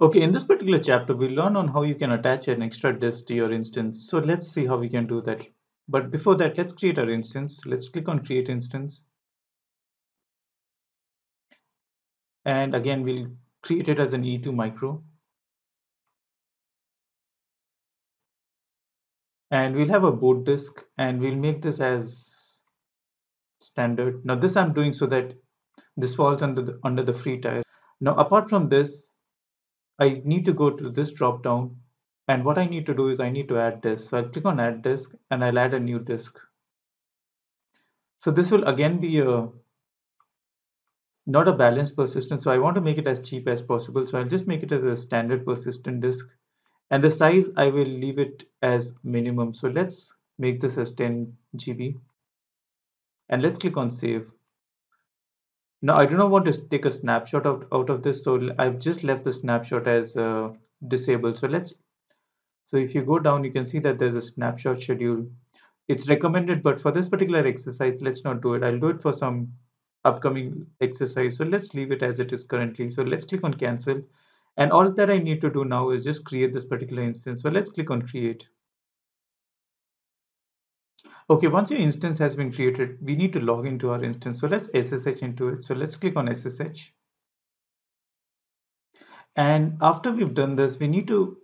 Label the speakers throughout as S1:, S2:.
S1: Okay, in this particular chapter, we learn on how you can attach an extra disk to your instance. So let's see how we can do that. But before that, let's create our instance. Let's click on create instance. And again, we'll create it as an E2 micro. And we'll have a boot disk and we'll make this as standard. Now this I'm doing so that this falls under the, under the free tier. Now apart from this, I need to go to this drop down and what I need to do is I need to add this. So I'll click on add disk and I'll add a new disk. So this will again be a not a balanced persistent. So I want to make it as cheap as possible. So I'll just make it as a standard persistent disk. And the size, I will leave it as minimum. So let's make this as 10 GB. And let's click on save. Now I do not want to take a snapshot out, out of this. So I've just left the snapshot as uh, disabled. So let's, so if you go down, you can see that there's a snapshot schedule. It's recommended, but for this particular exercise, let's not do it. I'll do it for some upcoming exercise. So let's leave it as it is currently. So let's click on cancel. And all that I need to do now is just create this particular instance. So let's click on create. Okay, once your instance has been created, we need to log into our instance. So let's SSH into it. So let's click on SSH. And after we've done this, we need to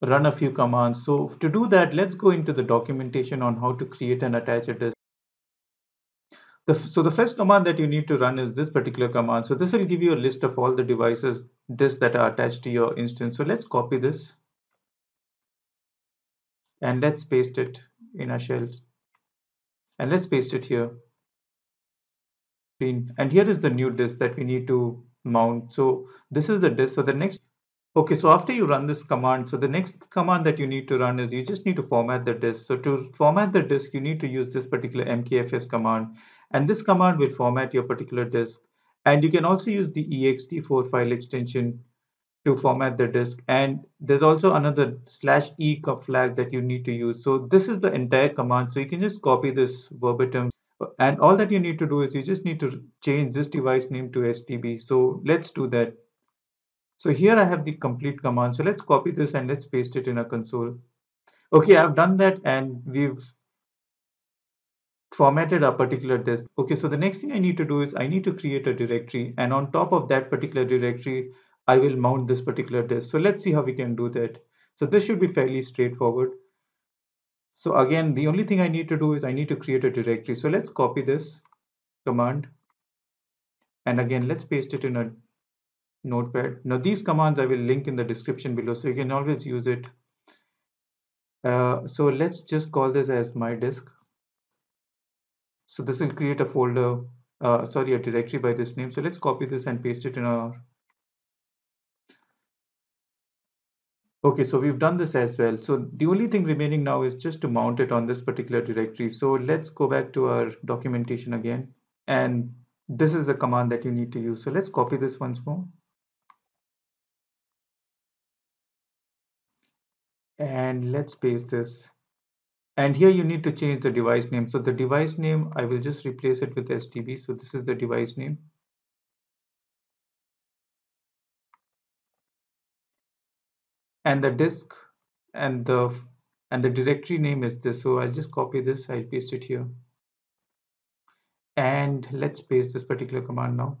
S1: run a few commands. So to do that, let's go into the documentation on how to create and attach a disk. The, so the first command that you need to run is this particular command. So this will give you a list of all the devices disks that are attached to your instance. So let's copy this and let's paste it in our shells. And let's paste it here. And here is the new disk that we need to mount. So this is the disk. So the next Okay, so after you run this command, so the next command that you need to run is you just need to format the disk. So to format the disk, you need to use this particular mkfs command. And this command will format your particular disk. And you can also use the ext4 file extension to format the disk. And there's also another slash e flag that you need to use. So this is the entire command. So you can just copy this verbatim. And all that you need to do is you just need to change this device name to SDB. So let's do that. So here I have the complete command. So let's copy this and let's paste it in a console. Okay, I've done that and we've formatted a particular disk. Okay, so the next thing I need to do is I need to create a directory and on top of that particular directory, I will mount this particular disk. So let's see how we can do that. So this should be fairly straightforward. So again, the only thing I need to do is I need to create a directory. So let's copy this command. And again, let's paste it in a notepad. Now these commands I will link in the description below so you can always use it. Uh, so let's just call this as my disk. So this will create a folder, uh, sorry, a directory by this name. So let's copy this and paste it in our. Okay, so we've done this as well. So the only thing remaining now is just to mount it on this particular directory. So let's go back to our documentation again. And this is the command that you need to use. So let's copy this once more. and let's paste this and here you need to change the device name so the device name I will just replace it with SDB so this is the device name and the disk and the and the directory name is this so I'll just copy this I'll paste it here and let's paste this particular command now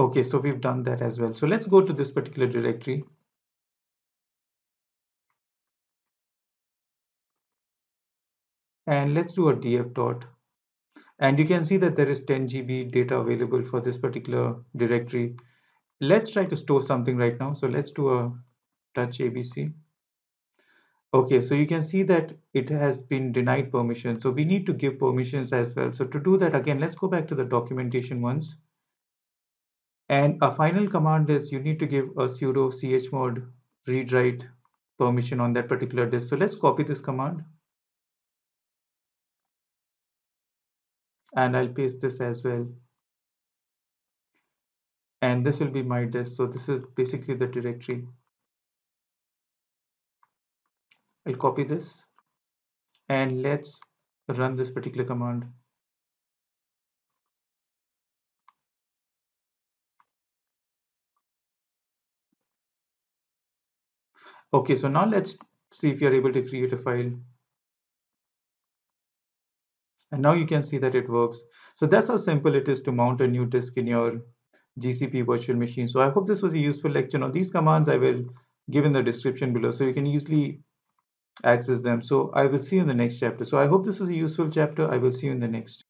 S1: Okay, so we've done that as well. So let's go to this particular directory. And let's do a df dot. And you can see that there is 10 GB data available for this particular directory. Let's try to store something right now. So let's do a touch ABC. Okay, so you can see that it has been denied permission. So we need to give permissions as well. So to do that again, let's go back to the documentation once. And a final command is you need to give a sudo chmod read write permission on that particular disk. So let's copy this command. and I'll paste this as well. And this will be my disk. So this is basically the directory. I'll copy this. And let's run this particular command. Okay so now let's see if you're able to create a file. And now you can see that it works. So that's how simple it is to mount a new disk in your GCP virtual machine. So I hope this was a useful lecture. Now these commands I will give in the description below so you can easily access them. So I will see you in the next chapter. So I hope this was a useful chapter. I will see you in the next.